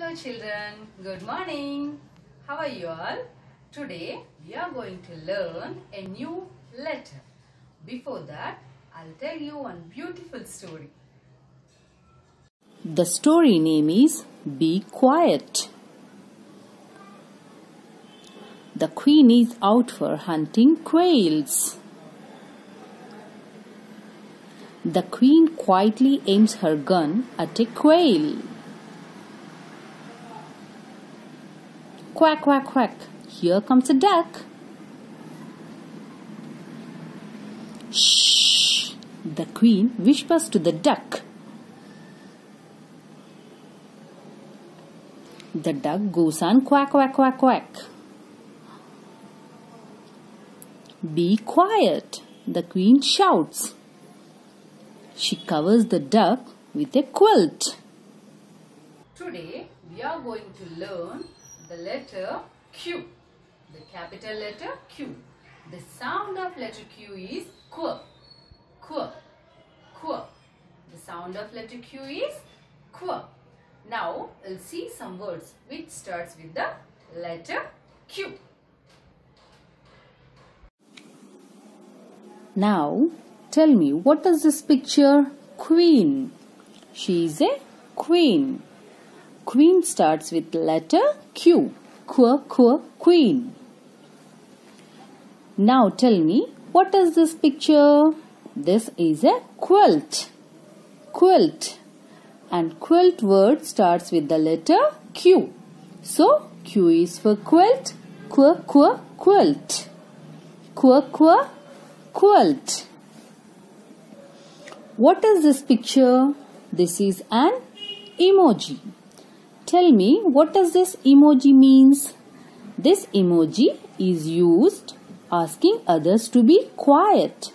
Hello children, good morning. How are you all? Today we are going to learn a new letter. Before that, I'll tell you one beautiful story. The story name is Be Quiet. The queen is out for hunting quails. The queen quietly aims her gun at a quail. Quack, quack, quack. Here comes a duck. Shh! The queen whispers to the duck. The duck goes on quack, quack, quack, quack. Be quiet, the queen shouts. She covers the duck with a quilt. Today we are going to learn the letter Q. The capital letter Q. The sound of letter Q is Q. Q. Q. The sound of letter Q is Q. Now we'll see some words which starts with the letter Q. Now, tell me, what is this picture? Queen. She is a queen. Queen starts with letter Q. Qu, qu, queen. Now tell me, what is this picture? This is a quilt. Quilt. And quilt word starts with the letter Q. So, Q is for quilt. Qu, qu, quilt. Qu, qu, quilt. What is this picture? This is an emoji. Tell me what does this emoji means? This emoji is used asking others to be quiet.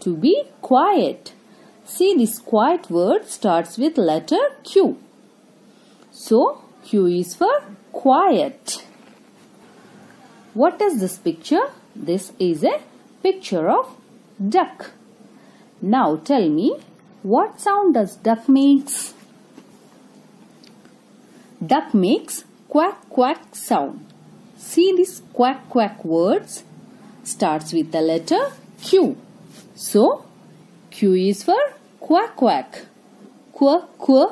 To be quiet. See this quiet word starts with letter Q. So Q is for quiet. What is this picture? This is a picture of duck. Now tell me what sound does duck makes? Duck makes quack quack sound. See this quack quack words starts with the letter Q. So Q is for quack quack. Quack qu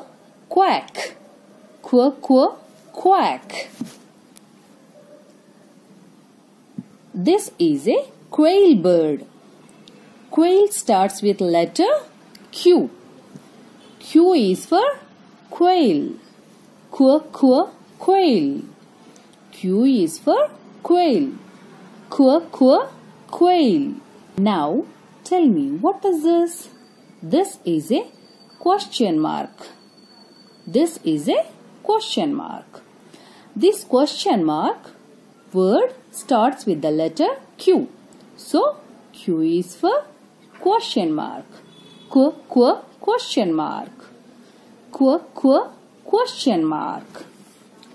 quack. Qu qu quack. This is a quail bird. Quail starts with letter Q. Q is for quail. Qu, qu, quail. Q is for quail. Qu, qu, quail. Now, tell me, what is this? This is a question mark. This is a question mark. This question mark word starts with the letter Q. So, Q is for question mark. Qu, qu, question mark. Qu, qu, question mark.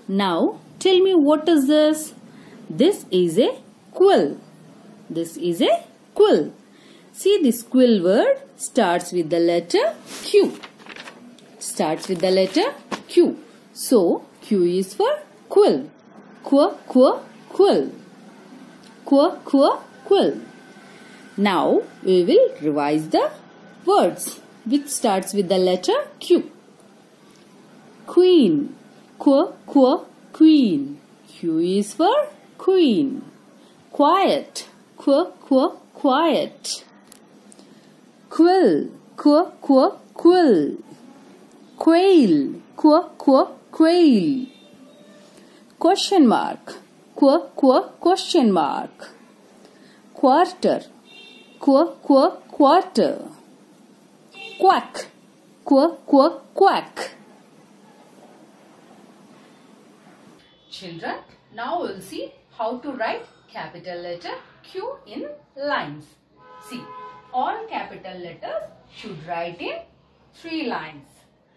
Now, tell me what is this? This is a quill. This is a quill. See this quill word starts with the letter Q. Starts with the letter Q. So, Q is for quill. Qu, qu, quill. Qu, qu, quill. Now, we will revise the words which starts with the letter Q. Queen. Qu, qu, queen. Q is for queen. Quiet. Qu, qu, quiet. Quill. Qu, qu, quill. Quail. Qu, qu, quail. Question mark. Qu, qu, question mark. Quarter. Qu, qu, quarter. Quack. Qu, qu, quack. Children, now we'll see how to write capital letter Q in lines. See, all capital letters should write in three lines.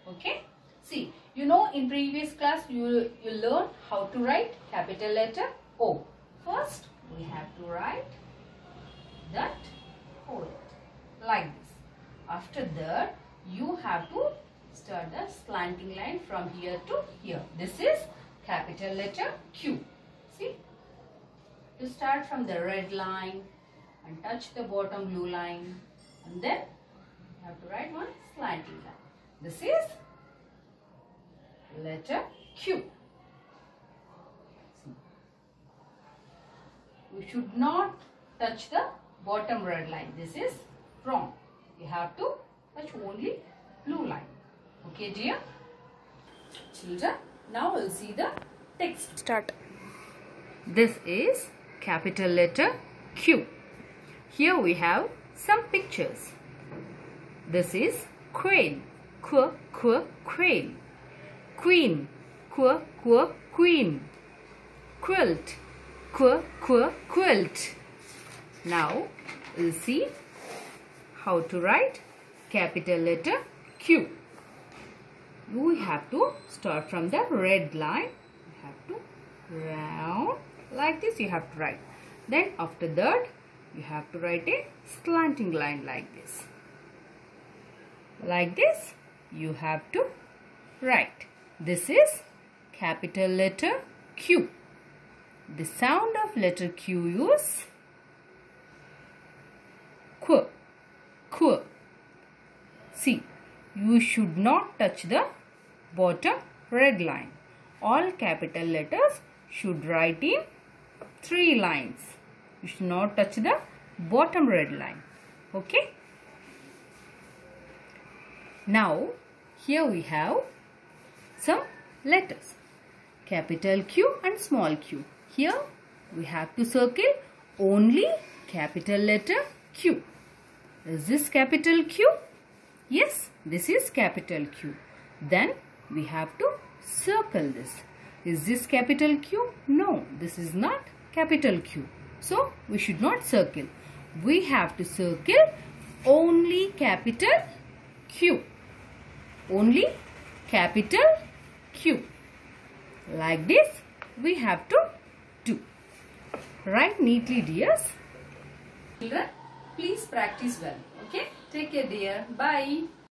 Okay? See, you know in previous class you, you learned how to write capital letter O. First, we have to write that hold like this. After that, you have to start the slanting line from here to here. This is capital letter Q. See? To start from the red line and touch the bottom blue line and then you have to write one slanting line. This is letter Q. See. You should not touch the bottom red line. This is wrong. You have to touch only blue line. Okay dear? Children, now we'll see the text. Start. This is capital letter Q. Here we have some pictures. This is quail. Qu, qu, quail. Queen. Qu, qu, queen. Quilt. Qu, qu, quilt. Now, we'll see how to write capital letter Q. We have to start from the red line. You have to round like this you have to write. Then after that you have to write a slanting line like this. Like this you have to write. This is capital letter Q. The sound of letter Q is Q. Q. See, you should not touch the bottom red line. All capital letters should write in three lines. You should not touch the bottom red line. Okay. Now, here we have some letters. Capital Q and small q. Here we have to circle only capital letter Q. Is this capital Q? Yes, this is capital Q. Then we have to circle this. Is this capital Q? No, this is not capital Q. So, we should not circle. We have to circle only capital Q. Only capital Q. Like this, we have to do. Write neatly, dears. Please practice well. Okay? Take care, dear. Bye.